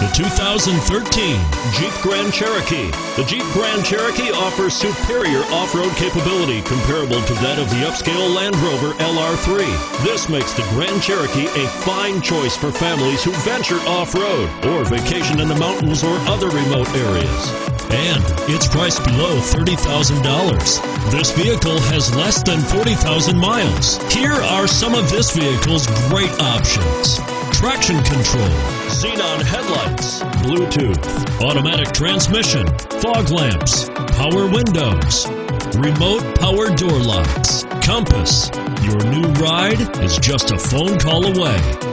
The 2013 Jeep Grand Cherokee. The Jeep Grand Cherokee offers superior off-road capability comparable to that of the upscale Land Rover LR3. This makes the Grand Cherokee a fine choice for families who venture off-road or vacation in the mountains or other remote areas. And it's priced below $30,000. This vehicle has less than 40,000 miles. Here are some of this vehicle's great options traction control, xenon headlights, Bluetooth, automatic transmission, fog lamps, power windows, remote power door locks, compass. Your new ride is just a phone call away.